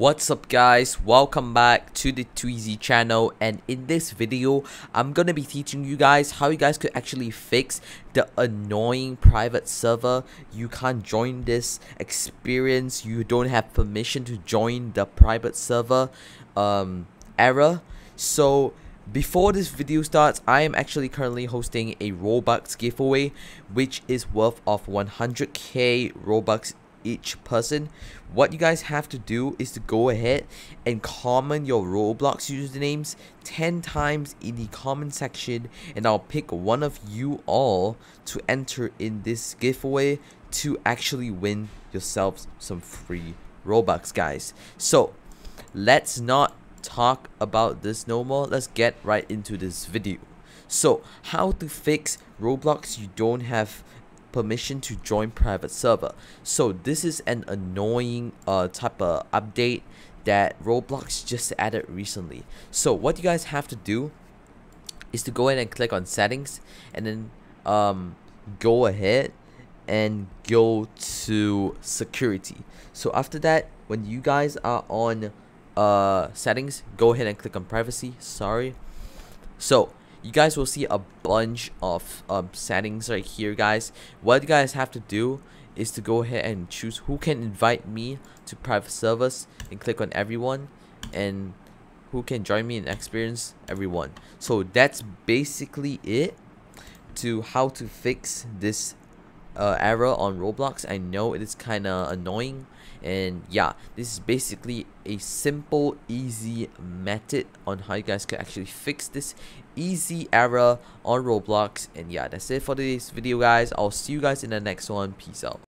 What's up guys, welcome back to the Tweezy channel and in this video, I'm gonna be teaching you guys how you guys could actually fix the annoying private server. You can't join this experience, you don't have permission to join the private server um, error. So before this video starts, I am actually currently hosting a Robux giveaway which is worth of 100k Robux each person what you guys have to do is to go ahead and comment your roblox usernames 10 times in the comment section and i'll pick one of you all to enter in this giveaway to actually win yourselves some free robux guys. So let's not talk about this no more. Let's get right into this video. So how to fix roblox you don't have permission to join private server. So this is an annoying uh, type of update that Roblox just added recently. So what you guys have to do is to go ahead and click on settings and then um, go ahead and go to security. So after that, when you guys are on uh, settings, go ahead and click on privacy. Sorry. So you guys will see a bunch of um, settings right here guys. What you guys have to do is to go ahead and choose who can invite me to private servers and click on everyone and who can join me and experience everyone. So that's basically it to how to fix this uh, error on Roblox. I know it is kind of annoying. And yeah this is basically a simple easy method on how you guys can actually fix this easy error on Roblox. And yeah that's it for today's video guys. I'll see you guys in the next one. Peace out